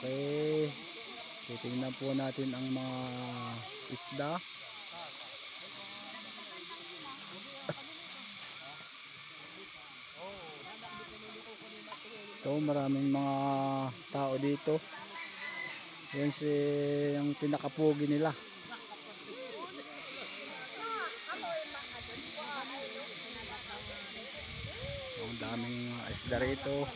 Okay. Titingnan po natin ang mga isda. Ito, maraming mga tao dito. Yan si yung pinakapugi nila. Ang daming isda rito.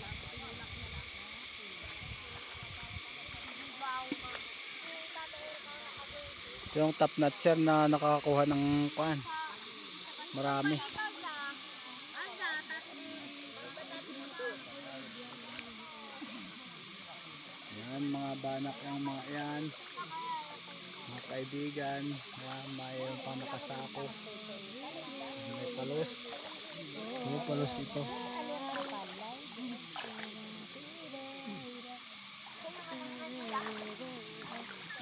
Yung top notcher na nakakakuha ng kuan. Marami. Yan mga banak yung mga yan. Mga kaibigan. Yan, mayroon pa nakasako. May palos. Ito palos ito.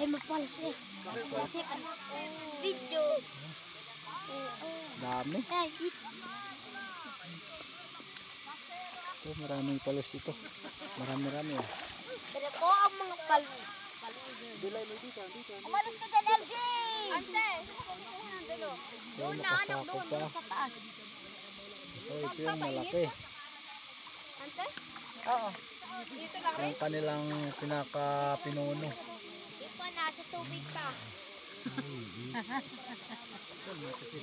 Ay, mapalas eh. Kasi ano, video. Dami. Ay, Ito maraming palos ito. Marami-rami ah. pero po ang mga palos. Umalis ka dyan, LJ! Ante! Ito Doon na, anak, doon, doon sa taas. Ito, ito yung malaki. Ante? Oo. Dito lang rin. Yung kanilang pinaka-pinuno. Di pa.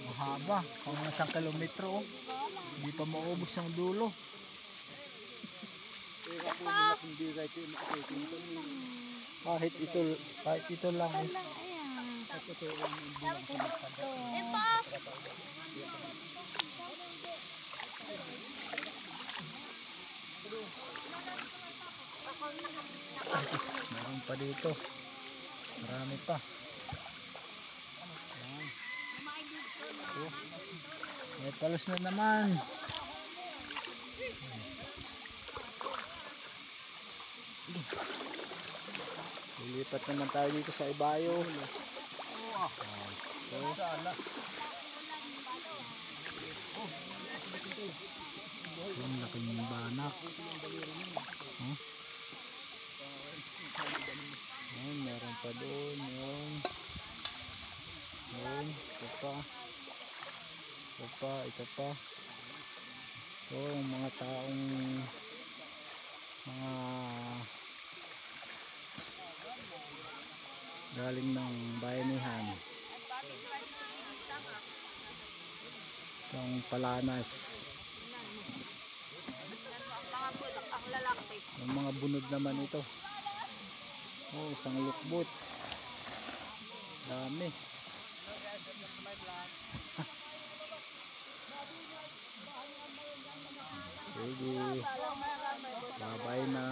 Mahaba. Kung isang kilometro. oh. Hindi pa maubos ang dulo. Kahit ito, kahit ito lang. eh. Eh, pa! Meron pa dito. Marami pa. Ito. May palos na naman. Lilipat naman tayo dito sa ibayo. Ito. Yung laking banak. Oh. Ayun, meron pa doon, yun. Yun, ito pa. Ito pa, ito pa. Ito, ang mga taong mga galing ng bayanihan. Itong palanas. Ang mga bunod naman ito. Oh, isang lukbot. Dami. Sige. Bye-bye na.